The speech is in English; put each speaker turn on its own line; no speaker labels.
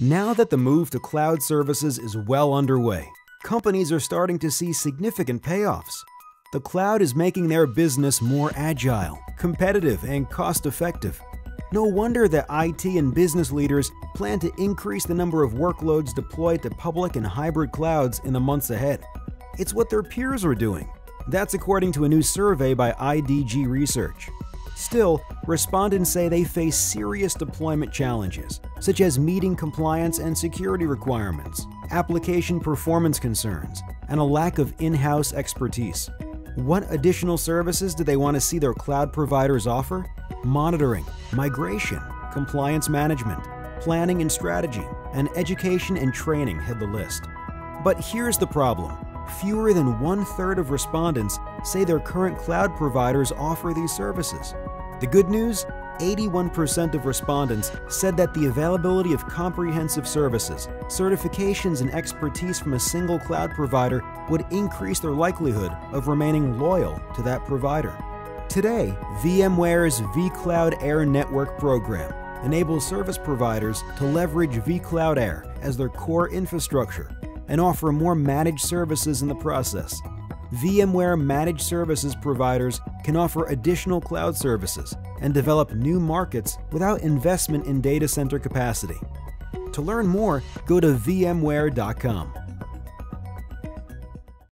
Now that the move to cloud services is well underway, companies are starting to see significant payoffs. The cloud is making their business more agile, competitive, and cost effective. No wonder that IT and business leaders plan to increase the number of workloads deployed to public and hybrid clouds in the months ahead. It's what their peers are doing. That's according to a new survey by IDG Research. Still, respondents say they face serious deployment challenges, such as meeting compliance and security requirements, application performance concerns, and a lack of in house expertise. What additional services do they want to see their cloud providers offer? Monitoring, migration, compliance management, planning and strategy, and education and training head the list. But here's the problem fewer than one third of respondents say their current cloud providers offer these services. The good news 81% of respondents said that the availability of comprehensive services, certifications, and expertise from a single cloud provider would increase their likelihood of remaining loyal to that provider. Today, VMware's vCloud Air Network program enables service providers to leverage vCloud Air as their core infrastructure and offer more managed services in the process. VMware Managed Services providers can offer additional cloud services and develop new markets without investment in data center capacity. To learn more, go to VMware.com.